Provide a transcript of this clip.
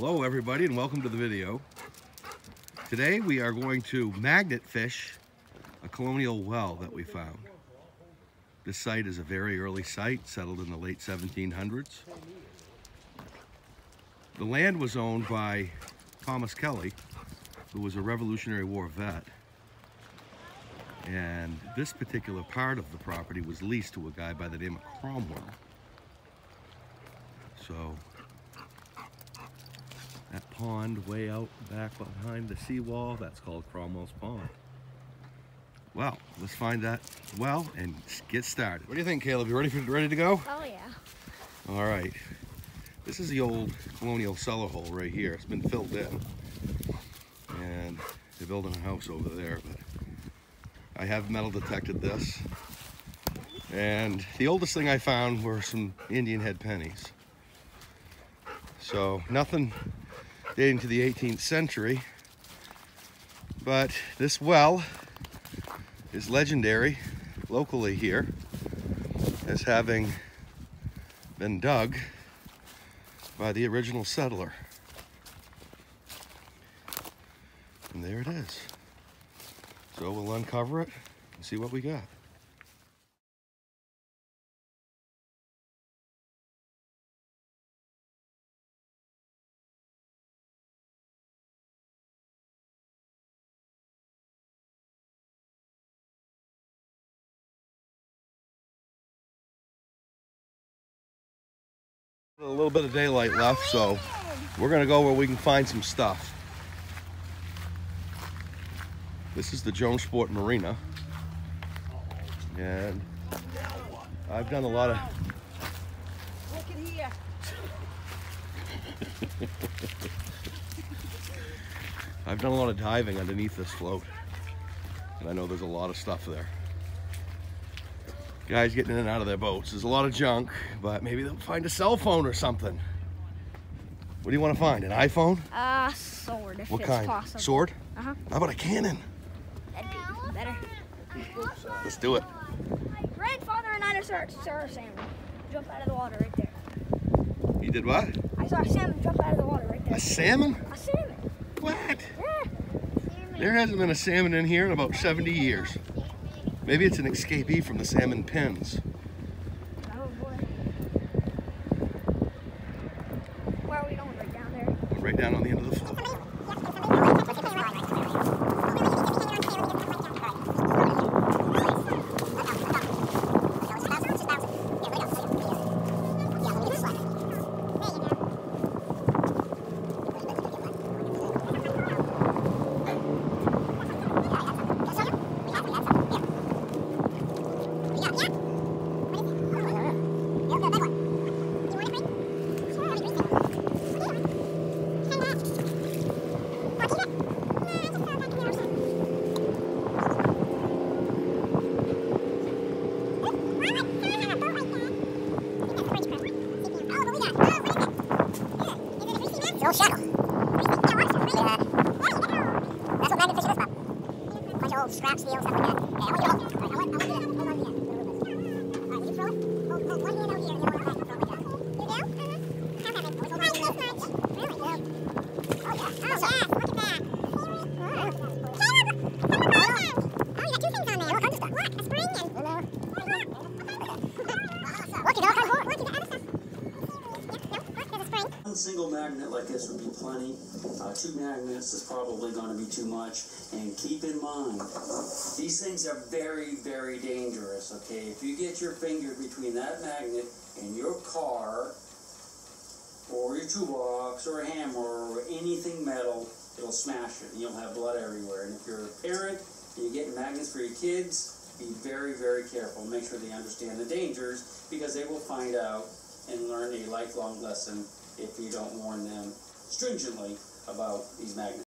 Hello everybody and welcome to the video. Today we are going to magnet fish a colonial well that we found. This site is a very early site, settled in the late 1700s. The land was owned by Thomas Kelly, who was a Revolutionary War vet. And this particular part of the property was leased to a guy by the name of Cromwell. So that pond way out back behind the seawall, that's called Cromwell's Pond. Well, let's find that well and get started. What do you think, Caleb? You ready for ready to go? Oh yeah. All right. This is the old colonial cellar hole right here. It's been filled in. And they're building a house over there, but I have metal detected this. And the oldest thing I found were some Indian head pennies. So nothing dating to the 18th century. But this well is legendary locally here as having been dug by the original settler. And there it is. So we'll uncover it and see what we got. A little bit of daylight left, so we're gonna go where we can find some stuff. This is the Jonesport Marina. And I've done a lot of Look at here. I've done a lot of diving underneath this float. And I know there's a lot of stuff there. Guys getting in and out of their boats. There's a lot of junk, but maybe they'll find a cell phone or something. What do you want to find? An iPhone? Uh, sword if What it's kind? possible. Sword? Uh-huh. How about a cannon? That'd be better. Let's do it. Grandfather and I saw a salmon jump out of the water right there. You did what? I saw a salmon jump out of the water right there. A salmon? A salmon. What? Yeah. There hasn't been a salmon in here in about 70 years. Maybe it's an escapee from the salmon pens. Oh boy. Where are we going? Right down there. Right down on the end of the float. Shadow. Yeah. That's what magnet fishing is about. Bunch of old scrap steel, stuff single magnet like this would be plenty. Uh, two magnets is probably going to be too much. And keep in mind, these things are very, very dangerous. Okay, if you get your finger between that magnet and your car, or your toolbox, or a hammer, or anything metal, it'll smash it, and you'll have blood everywhere. And if you're a parent and you're getting magnets for your kids, be very, very careful. Make sure they understand the dangers because they will find out and learn a lifelong lesson if you don't warn them stringently about these magnets.